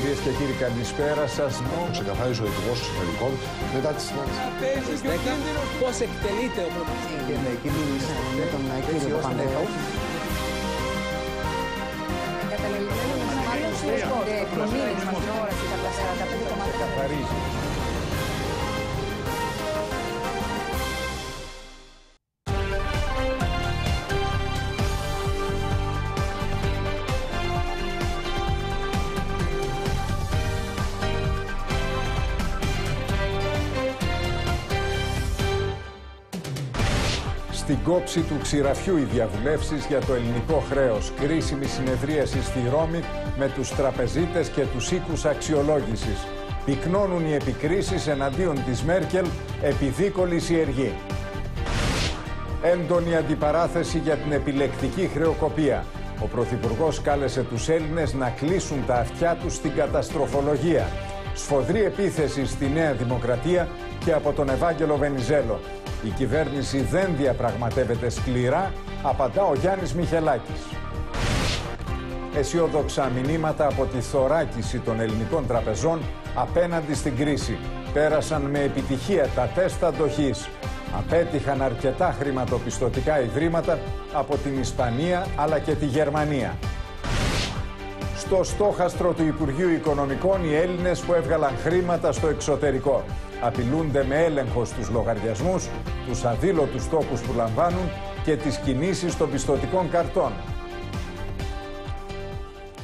Κυρίες και κύριοι, καλησπέρα σας. Ξεκαθάρισε ο Υπουργός Εσωτερικών μετά τη συνάντηση. Πώς εκτελείται ο πρωτοβουλίο. Και με εκείνη με τον κύριο Παπανδρέου. Καταλαβαίνουμε μάλλον σε εκμονή μας τηλεόραση τα 45 Καθαρίζει. Στην κόψη του ξηραφιού οι διαβουλεύσεις για το ελληνικό χρέος. Κρίσιμη συνεδρίαση στη Ρώμη με τους τραπεζίτες και τους οίκους αξιολόγησης. Πυκνώνουν οι επικρίσεις εναντίον της Μέρκελ επειδή κολλησιεργεί. Έντονη αντιπαράθεση για την επιλεκτική χρεοκοπία. Ο Πρωθυπουργός κάλεσε τους Έλληνες να κλείσουν τα αυτιά τους στην καταστροφολογία. Σφοδρή επίθεση στη Νέα Δημοκρατία και από τον Ευάγγελο Βενιζέλο. Η κυβέρνηση δεν διαπραγματεύεται σκληρά, απαντά ο Γιάννης Μιχελάκης. Αισιόδοξα μηνύματα από τη θωράκιση των ελληνικών τραπεζών απέναντι στην κρίση. Πέρασαν με επιτυχία τα τεστ αντοχής. Απέτυχαν αρκετά χρηματοπιστωτικά ιδρύματα από την Ισπανία αλλά και τη Γερμανία. Στο στόχαστρο του Υπουργείου Οικονομικών οι Έλληνες που έβγαλαν χρήματα στο εξωτερικό. Απειλούνται με έλεγχο στους λογαριασμούς, τους αδήλωτους τόκους που λαμβάνουν και τις κινήσεις των πιστωτικών καρτών.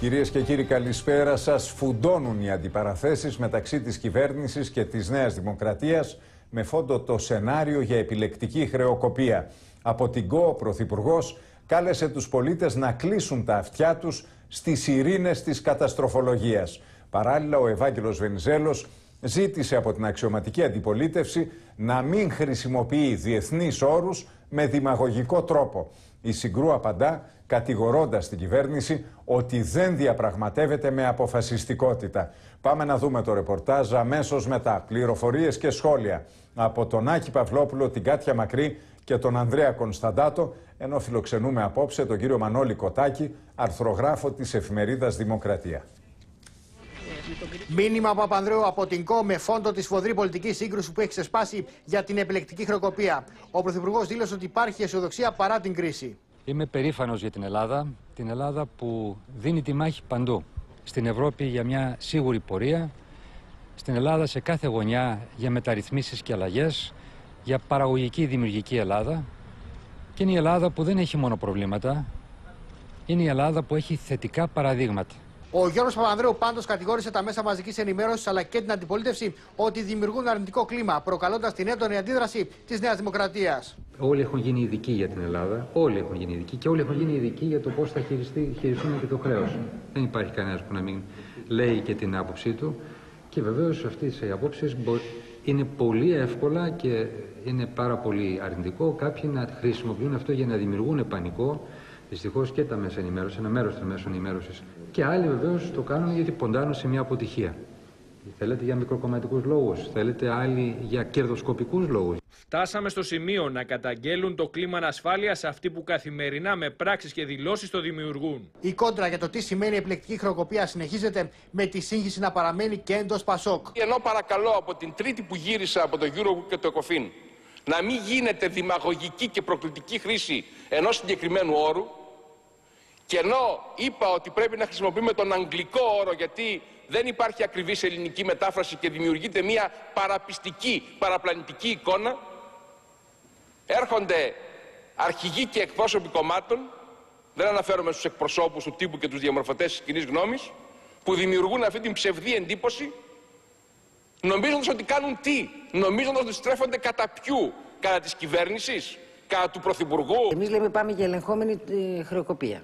Κυρίες και κύριοι καλησπέρα σας. Φουντώνουν οι αντιπαραθέσεις μεταξύ της κυβέρνησης και της Νέας Δημοκρατίας με φόντο το σενάριο για επιλεκτική χρεοκοπία. Από την ΚΟ ο Πρωθυπουργός κάλεσε τους πολίτες να κλείσουν τα αυτιά τους στις ειρήνες της καταστροφολογίας. Παράλληλα ο Ευάγγελος Βενιζέλος ζήτησε από την αξιωματική αντιπολίτευση να μην χρησιμοποιεί διεθνείς όρους με δημαγωγικό τρόπο. Η Συγκρού απαντά κατηγορώντας την κυβέρνηση ότι δεν διαπραγματεύεται με αποφασιστικότητα. Πάμε να δούμε το ρεπορτάζ αμέσως μετά. Πληροφορίες και σχόλια από τον Άκη Παυλόπουλο, την Κάτια Μακρύ και τον Ανδρέα Κωνσταντάτο, ενώ φιλοξενούμε απόψε τον κύριο Μανώλη Κοτάκη, αρθρογράφο της εφημερίδας Δημοκρατία. Μήνυμα Παπανδρέου από την ΚΟ με φόντο της σφοδρή πολιτική σύγκρουση που έχει ξεσπάσει για την επιλεκτική χρεοκοπία. Ο Πρωθυπουργός δήλωσε ότι υπάρχει αισιοδοξία παρά την κρίση. Είμαι περήφανος για την Ελλάδα, την Ελλάδα που δίνει τη μάχη παντού. Στην Ευρώπη για μια σίγουρη πορεία, στην Ελλάδα σε κάθε γωνιά για μεταρρυθμίσεις και αλλαγές, για παραγωγική δημιουργική Ελλάδα και είναι η Ελλάδα που δεν έχει μόνο προβλήματα, είναι η Ελλάδα που έχει θετικά παραδείγματα. Ο Γιώργος Παπανδρέου πάντως κατηγόρησε τα μέσα μαζικής ενημέρωσης αλλά και την αντιπολίτευση ότι δημιουργούν αρνητικό κλίμα, προκαλώντας την έντονη αντίδραση της Νέας Δημοκρατίας. Όλοι έχουν γίνει ειδικοί για την Ελλάδα, όλοι έχουν γίνει ειδικοί και όλοι έχουν γίνει ειδικοί για το πώς θα χειριστεί, χειριστούν και το χρέος. Δεν υπάρχει κανένας που να μην λέει και την άποψή του. Και βεβαίως αυτέ οι απόψεις είναι πολύ εύκολα και είναι πάρα πολύ αρνητικό κάποιοι να χρησιμοποιούν αυτό για να δημιουργούν πανικό Δυστυχώς και τα μέσα ενημέρωσης, ένα μέρος των μέσων ενημέρωσης. Και άλλοι βεβαίως το κάνουν γιατί ποντάρουν σε μια αποτυχία. Θέλετε για μικροκομματικούς λόγους, θέλετε άλλοι για κερδοσκοπικούς λόγους. Φτάσαμε στο σημείο να καταγγέλουν το κλίμα ανασφάλειας αυτοί που καθημερινά με πράξεις και δηλώσεις το δημιουργούν. Η κόντρα για το τι σημαίνει επιλεκτική χρεοκοπία συνεχίζεται με τη σύγχυση να παραμένει και εντός Πασόκ. Ενώ παρακαλώ από την τρίτη που γύρισα από το Eurogroup και το ECOFIN να μην γίνεται δημαγωγική και προκλητική χρήση ενός συγκεκριμένου όρου. Και ενώ είπα ότι πρέπει να χρησιμοποιούμε τον αγγλικό όρο γιατί δεν υπάρχει ακριβής ελληνική μετάφραση και δημιουργείται μια παραπιστική, παραπλανητική εικόνα έρχονται αρχηγοί και εκπρόσωποι κομμάτων δεν αναφέρομαι στους εκπροσώπους του τύπου και τους διαμορφωτές της κοινής γνώμης που δημιουργούν αυτή την ψευδή εντύπωση νομίζοντας ότι κάνουν τι, νομίζοντας ότι στρέφονται κατά ποιου, κατά της κυβέρνησης, κατά του Πρωθυπουργού; Εμείς λέμε πάμε για ελεγχόμενη ε, χρεοκοπία.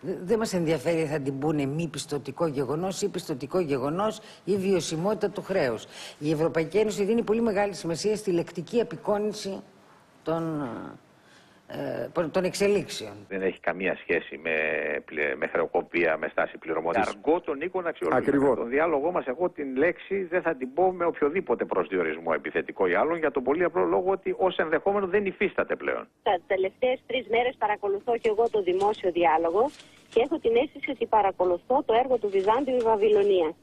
Δεν μας ενδιαφέρει θα την πούνε μη πιστοτικό γεγονός ή πιστοτικό γεγονός ή βιωσιμότητα του χρέους. Η Ευρωπαϊκή Ένωση δίνει πολύ μεγάλη σημασία στη λεκτική απεικόνηση των, ε, των εξελίξεων. Δεν έχει καμία σχέση με, πλη- με χρεοκοπία, με στάση πληρωμότητα. Αργό τον οίκων αξιολογούμε. Ακριβώς. Τον διάλογο μας, εγώ την λέξη δεν θα την πω με οποιοδήποτε προσδιορισμό επιθετικό ή άλλον, για τον πολύ απλό λόγο ότι ως ενδεχόμενο δεν υφίσταται πλέον. Τα τελευταίες τρεις μέρες παρακολουθώ και εγώ το δημόσιο διάλογο και έχω την αίσθηση ότι παρακολουθώ το έργο του Βυζάντιου η Βαβυλωνία.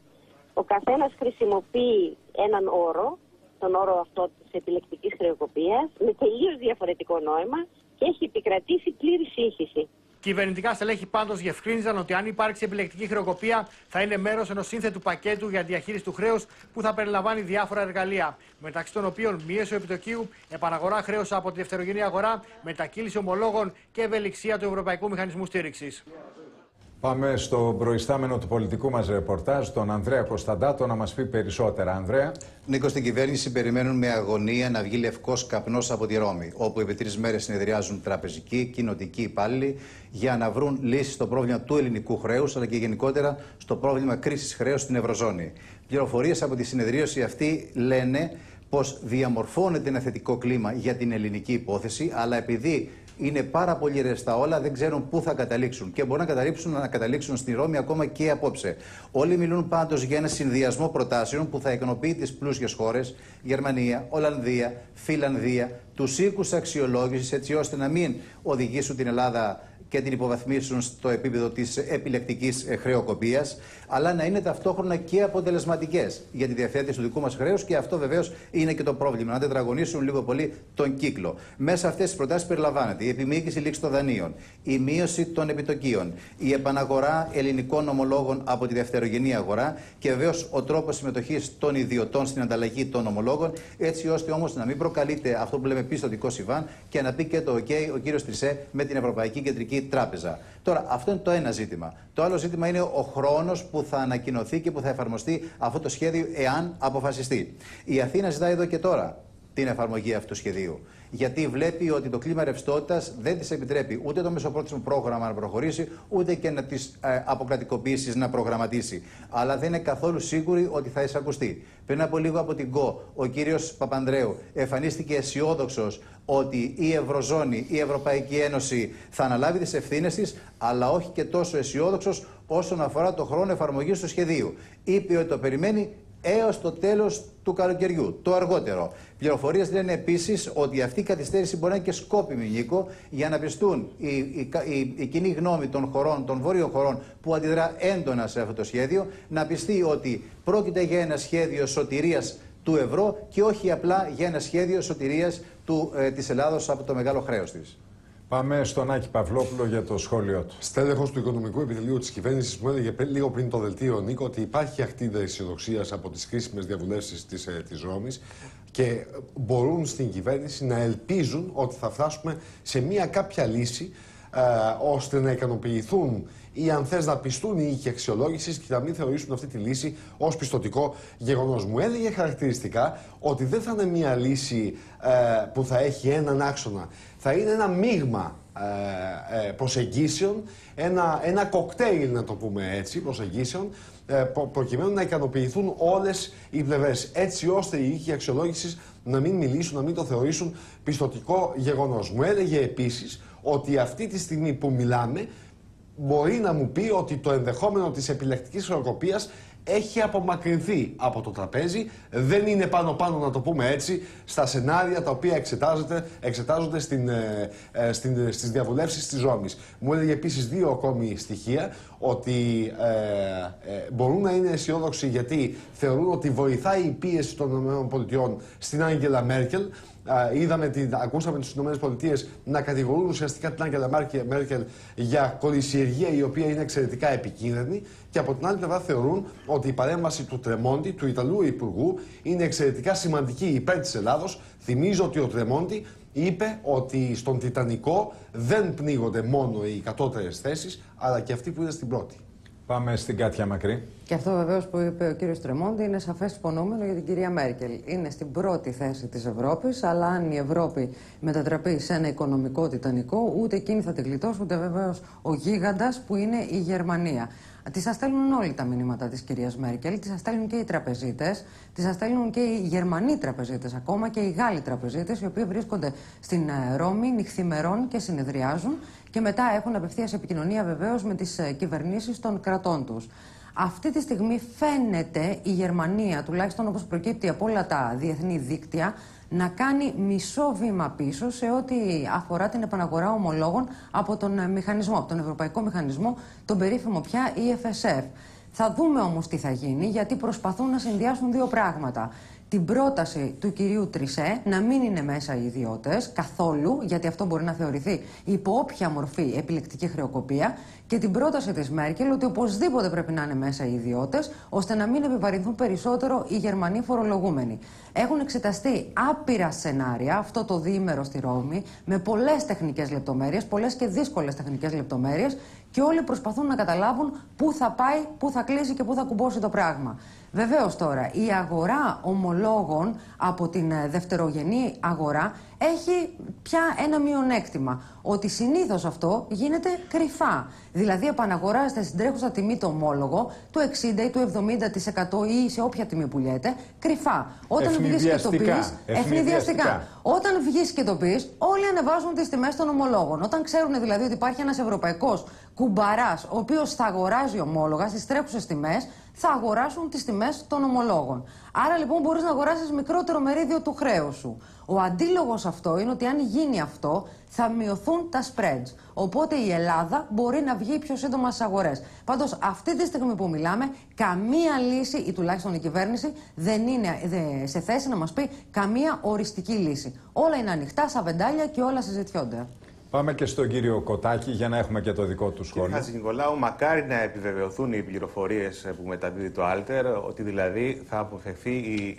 Ο καθένας χρησιμοποιεί έναν όρο, τον όρο αυτό της επιλεκτικής χρεοκοπίας, με τελείως διαφορετικό νόημα και έχει επικρατήσει πλήρη σύγχυση. Κυβερνητικά στελέχη πάντως διευκρίνησαν ότι αν υπάρξει επιλεκτική χρεοκοπία, θα είναι μέρος ενός σύνθετου πακέτου για διαχείριση του χρέους που θα περιλαμβάνει διάφορα εργαλεία. Μεταξύ των οποίων μείωση επιτοκίου, επαναγορά χρέους από τη δευτερογενή αγορά, μετακύληση ομολόγων και ευελιξία του Ευρωπαϊκού Μηχανισμού Στήριξης. Πάμε στο προϊστάμενο του πολιτικού μας ρεπορτάζ, τον Ανδρέα Κωνσταντάτο, να μας πει περισσότερα. Ανδρέα. Νίκο, στην κυβέρνηση περιμένουν με αγωνία να βγει λευκός καπνός από τη Ρώμη, όπου επί τρεις μέρες συνεδριάζουν τραπεζικοί, κοινοτικοί υπάλληλοι για να βρουν λύσει στο πρόβλημα του ελληνικού χρέους, αλλά και γενικότερα στο πρόβλημα κρίσης χρέους στην Ευρωζώνη. Πληροφορίες από τη συνεδρίωση αυτή λένε πως διαμορφώνεται ένα θετικό κλίμα για την ελληνική υπόθεση, αλλά επειδή είναι πάρα πολύ ρευστά όλα, δεν ξέρουν πού θα καταλήξουν. Και μπορούν να καταλήξουν, να καταλήξουν στη Ρώμη ακόμα και απόψε. Όλοι μιλούν πάντως για ένα συνδυασμό προτάσεων που θα ικανοποιεί τις πλούσιες χώρες, Γερμανία, Ολλανδία, Φιλανδία, τους οίκους αξιολόγησης, έτσι ώστε να μην οδηγήσουν την Ελλάδα και την υποβαθμίσουν στο επίπεδο της επιλεκτικής χρεοκοπίας, αλλά να είναι ταυτόχρονα και αποτελεσματικές για τη διαθέτηση του δικού μας χρέους και αυτό βεβαίως είναι και το πρόβλημα. Να τετραγωνίσουν λίγο πολύ τον κύκλο. Μέσα αυτές τις προτάσεις περιλαμβάνεται η επιμήκυση λήξη των δανείων, η μείωση των επιτοκίων, η επαναγορά ελληνικών ομολόγων από τη δευτερογενή αγορά και βεβαίως ο τρόπος συμμετοχής των ιδιωτών στην ανταλλαγή των ομολόγων, έτσι ώστε όμως να μην προκαλείται αυτό που λέμε πιστοτικό συμβάν και να πει και το OK ο κύριος Τρισέ με την Ευρωπαϊκή Κεντρική Τράπεζα. Τώρα, αυτό είναι το ένα ζήτημα. Το άλλο ζήτημα είναι ο χρόνος που θα ανακοινωθεί και που θα εφαρμοστεί αυτό το σχέδιο, εάν αποφασιστεί. Η Αθήνα ζητάει εδώ και τώρα την εφαρμογή αυτού του σχεδίου. Γιατί βλέπει ότι το κλίμα ρευστότητας δεν της επιτρέπει ούτε το μεσοπρόθεσμο πρόγραμμα να προχωρήσει, ούτε και να τις ε, αποκρατικοποιήσεις να προγραμματίσει. Αλλά δεν είναι καθόλου σίγουρη ότι θα εισακουστεί. Πριν από λίγο από την ΚΟ, ο κύριος Παπανδρέου εμφανίστηκε αισιόδοξος ότι η Ευρωζώνη, η Ευρωπαϊκή Ένωση θα αναλάβει τις ευθύνες της, αλλά όχι και τόσο αισιόδοξος όσον αφορά το χρόνο εφαρμογής του σχεδίου. Είπε ότι το περιμένει έως το τέλος του καλοκαιριού, το αργότερο. Πληροφορίες λένε επίσης ότι αυτή η καθυστέρηση μπορεί να είναι και σκόπιμη, Νίκο, για να πιστούν η, η, η, η κοινή γνώμη των χωρών, των βόρειων χωρών που αντιδρά έντονα σε αυτό το σχέδιο, να πιστεί ότι πρόκειται για ένα σχέδιο σωτηρίας του ευρώ και όχι απλά για ένα σχέδιο σωτηρίας του, ε, της Ελλάδος από το μεγάλο χρέος της. Πάμε στον Άκη Παυλόπουλο για το σχόλιο του. Στέλεχος του Οικονομικού Επιτελείου της Κυβέρνησης μου έλεγε πριν- λίγο πριν το δελτίο Νίκο ότι υπάρχει αχτίδα αισιοδοξία από τις κρίσιμες διαβουλεύσεις της ε, της Ρώμης και μπορούν στην κυβέρνηση να ελπίζουν ότι θα φτάσουμε σε μια κάποια λύση ε, ώστε να ικανοποιηθούν ή αν θες να πιστούν οι οίκοι αξιολόγησης και να μην θεωρήσουν αυτή τη λύση ως πιστοτικό γεγονός. Μου έλεγε χαρακτηριστικά ότι δεν θα είναι μια λύση ε, που θα έχει έναν άξονα. Θα είναι ένα μείγμα ε, ε, προσεγγίσεων, ένα, ένα κοκτέιλ να το πούμε έτσι, προσεγγίσεων, ε, προ- προκειμένου να ικανοποιηθούν όλες οι πλευρές, έτσι ώστε οι οίκοι αξιολόγησης να μην μιλήσουν, να μην το θεωρήσουν πιστοτικό γεγονός. Μου έλεγε επίσης ότι αυτή τη στιγμή που μιλάμε μπορεί να μου πει ότι το ενδεχόμενο της επιλεκτικής χρεοκοπίας έχει απομακρυνθεί από το τραπέζι, δεν είναι πάνω-πάνω να το πούμε έτσι, στα σενάρια τα οποία εξετάζονται, εξετάζονται στην, ε, ε, στην, στις διαβουλεύσεις της Ρώμης. Μου έλεγε επίσης δύο ακόμη στοιχεία, ότι ε, ε, μπορούν να είναι αισιόδοξοι γιατί θεωρούν ότι βοηθάει η πίεση των ΗΠΑ στην Άγγελα Μέρκελ, Α, είδαμε, την, ακούσαμε τις ΗΠΑ να κατηγορούν ουσιαστικά την Άγγελα Μάρκε- Μέρκελ για κολυσιεργία η οποία είναι εξαιρετικά επικίνδυνη και από την άλλη πλευρά θεωρούν ότι η παρέμβαση του Τρεμόντι, του Ιταλού Υπουργού, είναι εξαιρετικά σημαντική υπέρ της Ελλάδος. Θυμίζω ότι ο Τρεμόντι είπε ότι στον Τιτανικό δεν πνίγονται μόνο οι κατώτερες θέσεις, αλλά και αυτοί που είναι στην πρώτη. Πάμε στην Κάτια Μακρύ. Και αυτό βεβαίως που είπε ο κύριος Τρεμόντι είναι σαφές πονούμενο για την κυρία Μέρκελ. Είναι στην πρώτη θέση της Ευρώπης, αλλά αν η Ευρώπη μετατραπεί σε ένα οικονομικό τιτανικό, ούτε εκείνη θα την γλιτώσει, ούτε βεβαίως ο γίγαντας που είναι η Γερμανία. Τη στέλνουν όλοι τα μηνύματα της κυρίας Μέρκελ, τη στέλνουν και οι τραπεζίτες, τη στέλνουν και οι Γερμανοί τραπεζίτες ακόμα και οι Γάλλοι τραπεζίτες, οι οποίοι βρίσκονται στην ε, Ρώμη νυχθημερών και συνεδριάζουν και μετά έχουν απευθεία επικοινωνία βεβαίως με τις ε, κυβερνήσεις των κρατών τους. Αυτή τη στιγμή φαίνεται η Γερμανία, τουλάχιστον όπως προκύπτει από όλα τα διεθνή δίκτυα, να κάνει μισό βήμα πίσω σε ό,τι αφορά την επαναγορά ομολόγων από τον ε, μηχανισμό, τον Ευρωπαϊκό Μηχανισμό, τον περίφημο πια EFSF. Θα δούμε όμως τι θα γίνει, γιατί προσπαθούν να συνδυάσουν δύο πράγματα την πρόταση του κυρίου Τρισέ να μην είναι μέσα οι ιδιώτες καθόλου, γιατί αυτό μπορεί να θεωρηθεί υπό όποια μορφή επιλεκτική χρεοκοπία, και την πρόταση της Μέρκελ ότι οπωσδήποτε πρέπει να είναι μέσα οι ιδιώτες, ώστε να μην επιβαρυνθούν περισσότερο οι Γερμανοί φορολογούμενοι. Έχουν εξεταστεί άπειρα σενάρια αυτό το διήμερο στη Ρώμη, με πολλές τεχνικές λεπτομέρειες, πολλές και δύσκολες τεχνικές λεπτομέρειες, και όλοι προσπαθούν να καταλάβουν πού θα πάει, πού θα κλείσει και πού θα κουμπώσει το πράγμα. Βεβαίως τώρα, η αγορά ομολόγων από την ε, δευτερογενή αγορά έχει πια ένα μειονέκτημα. Ότι συνήθως αυτό γίνεται κρυφά. Δηλαδή, επαναγοράζεται στην τρέχουσα τιμή το ομόλογο του 60 ή του 70% ή σε όποια τιμή πουλιέται, κρυφά. Όταν βγεις και το πεις. Ευνηδιαστικά. Όταν βγεις και το πεις, όλοι ανεβάζουν τις τιμές των ομολόγων. Όταν ξέρουν δηλαδή ότι υπάρχει ένας ευρωπαϊκός κουμπαράς, ο οποίος θα αγοράζει ομόλογα στις τρέχουσες τιμές, θα αγοράσουν τις τιμές των ομολόγων. Άρα λοιπόν μπορείς να αγοράσεις μικρότερο μερίδιο του χρέους σου. Ο αντίλογος αυτό είναι ότι αν γίνει αυτό, θα μειωθούν τα spreads. Οπότε η Ελλάδα μπορεί να βγει πιο σύντομα στις αγορές. Πάντως, αυτή τη στιγμή που μιλάμε, καμία λύση, ή τουλάχιστον η κυβέρνηση, δεν είναι σε θέση να μας πει καμία οριστική λύση. Όλα είναι ανοιχτά σαν βεντάλια και όλα συζητιόνται. Πάμε και στον κύριο Κοτάκη για να έχουμε και το δικό του σχόλιο. Κύριε Χατζηνικολάου, μακάρι να επιβεβαιωθούν οι πληροφορίες που μεταδίδει το Άλτερ, ότι δηλαδή θα αποφευθεί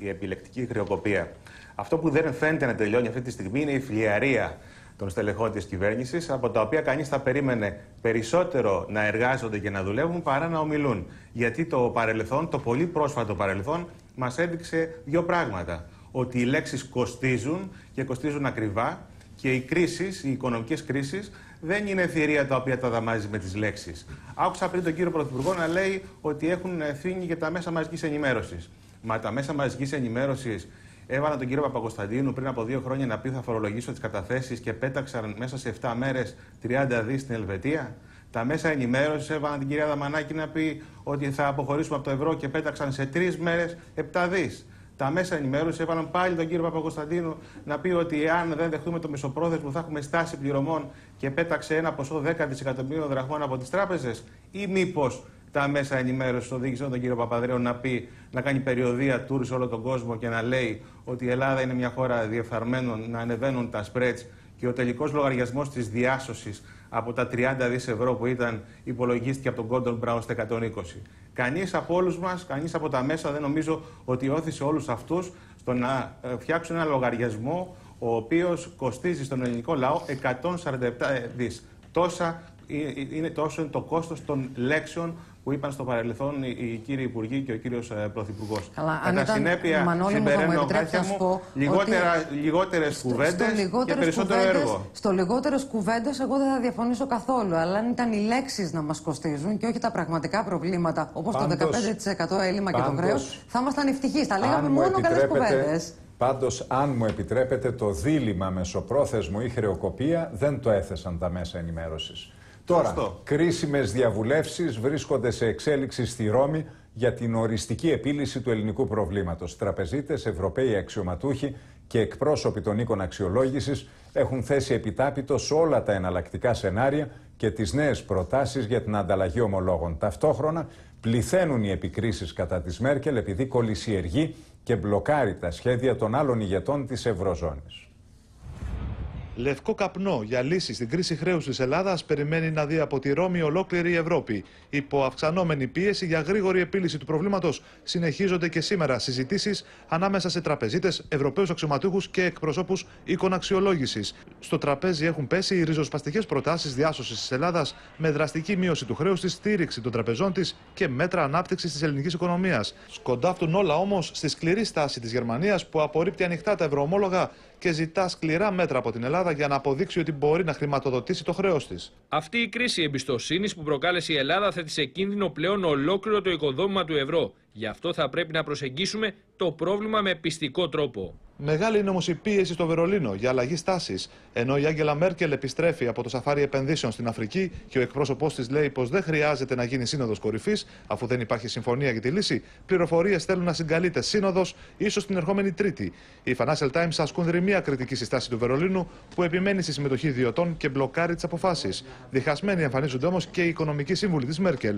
η, επιλεκτική χρεοκοπία. Αυτό που δεν φαίνεται να τελειώνει αυτή τη στιγμή είναι η φλιαρία των στελεχών της κυβέρνησης, από τα οποία κανείς θα περίμενε περισσότερο να εργάζονται και να δουλεύουν παρά να ομιλούν. Γιατί το παρελθόν, το πολύ πρόσφατο παρελθόν, μας έδειξε δύο πράγματα. Ότι οι λέξεις κοστίζουν και κοστίζουν ακριβά και οι κρίσεις, οι οικονομικές κρίσεις, δεν είναι θηρία τα οποία τα δαμάζει με τις λέξεις. Άκουσα πριν τον κύριο Πρωθυπουργό να λέει ότι έχουν ευθύνη για τα μέσα μαζικής ενημέρωσης. Μα τα μέσα μαζικής ενημέρωσης έβαλαν τον κύριο Παπακοσταντίνου πριν από δύο χρόνια να πει θα φορολογήσω τις καταθέσεις και πέταξαν μέσα σε 7 μέρες 30 δις στην Ελβετία. Τα μέσα ενημέρωσης έβαλαν την κυρία Δαμανάκη να πει ότι θα αποχωρήσουμε από το ευρώ και πέταξαν σε τρεις μέρες 7 δις. Τα μέσα ενημέρωση έβαλαν πάλι τον κύριο Παπακοσταντίνου να πει ότι αν δεν δεχτούμε το μεσοπρόθεσμο θα έχουμε στάση πληρωμών και πέταξε ένα ποσό 10 δισεκατομμύριων δραχμών από τις τράπεζες, ή μήπως τα μέσα ενημέρωσης οδήγησαν τον κύριο Παπαδρέου να πει να κάνει περιοδία τουρ σε όλο τον κόσμο και να λέει ότι η Ελλάδα είναι μια χώρα διεφθαρμένων, να ανεβαίνουν τα spreads και ο τελικός λογαριασμός της διάσωσης από τα 30 δις ευρώ που ήταν υπολογίστηκε από τον Gordon Brown στα 120. Κανείς από όλους μας, κανείς από τα μέσα δεν νομίζω ότι όθησε όλους αυτούς στο να ε, φτιάξουν ένα λογαριασμό ο οποίος κοστίζει στον ελληνικό λαό 147 δις. Τόσα ε, ε, είναι τόσο είναι το κόστος των λέξεων που είπαν στο παρελθόν οι κύριοι Υπουργοί και ο κύριος Πρωθυπουργός. Κατά συνέπεια, συμπεραίνω χάρτια μου λιγότερες κουβέντες και περισσότερο κουβέντες, έργο. Στο λιγότερες κουβέντες, εγώ δεν θα διαφωνήσω καθόλου. Αλλά αν ήταν οι λέξεις να μας κοστίζουν και όχι τα πραγματικά προβλήματα, όπως το 15% έλλειμμα και το χρέος, θα ήμασταν ευτυχείς. Θα λέγαμε μόνο καλές κουβέντες. Πάντως, αν μου επιτρέπετε, το δίλημα μεσοπρόθεσμο ή χρεοκοπία δεν το έθεσαν τα μέσα ενημέρωσης. Τώρα, κρίσιμες διαβουλεύσεις βρίσκονται σε εξέλιξη στη Ρώμη για την οριστική επίλυση του ελληνικού προβλήματος. Τραπεζίτες, Ευρωπαίοι αξιωματούχοι και εκπρόσωποι των οίκων αξιολόγησης έχουν θέσει επιτάπητος σε όλα τα εναλλακτικά σενάρια και τις νέες προτάσεις για την ανταλλαγή ομολόγων. Ταυτόχρονα, πληθαίνουν οι επικρίσεις κατά της Μέρκελ επειδή κολυσιεργεί και μπλοκάρει τα σχέδια των άλλων ηγετών της Ευρωζώνης. Λευκό καπνό για λύση στην κρίση χρέους της Ελλάδας περιμένει να δει από τη Ρώμη ολόκληρη η Ευρώπη. Υπό αυξανόμενη πίεση για γρήγορη επίλυση του προβλήματος, συνεχίζονται και σήμερα συζητήσεις ανάμεσα σε τραπεζίτες, Ευρωπαίους αξιωματούχους και εκπροσώπους οίκων αξιολόγησης. Στο τραπέζι έχουν πέσει οι ριζοσπαστικές προτάσεις διάσωσης της Ελλάδας με δραστική μείωση του χρέους της, στήριξη των τραπεζών της και μέτρα ανάπτυξης της ελληνικής οικονομίας. Σκοντάφτουν όλα όμως στη σκληρή στάση της Γερμανίας που απορρίπτει ανοιχτά τα ευρωομόλογα και ζητά σκληρά μέτρα από την Ελλάδα Ελλάδα για να αποδείξει ότι μπορεί να χρηματοδοτήσει το χρέος της. Αυτή η κρίση εμπιστοσύνης που προκάλεσε η Ελλάδα θέτει σε κίνδυνο πλέον ολόκληρο το οικοδόμημα του ευρώ. Γι' αυτό θα πρέπει να προσεγγίσουμε το πρόβλημα με πιστικό τρόπο. Μεγάλη είναι όμως η πίεση στο Βερολίνο για αλλαγή στάσης. Ενώ η Άγγελα Μέρκελ επιστρέφει από το σαφάρι επενδύσεων στην Αφρική και ο εκπρόσωπός της λέει πως δεν χρειάζεται να γίνει σύνοδος κορυφής, αφού δεν υπάρχει συμφωνία για τη λύση, πληροφορίες θέλουν να συγκαλείται σύνοδος ίσως την ερχόμενη Τρίτη. Οι Financial Times ασκούν δρυμία κριτική στη στάση του Βερολίνου, που επιμένει στη συμμετοχή ιδιωτών και μπλοκάρει τις αποφάσεις. Διχασμένοι εμφανίζονται όμως και οι οικονομικοί σύμβουλοι της Μέρκελ.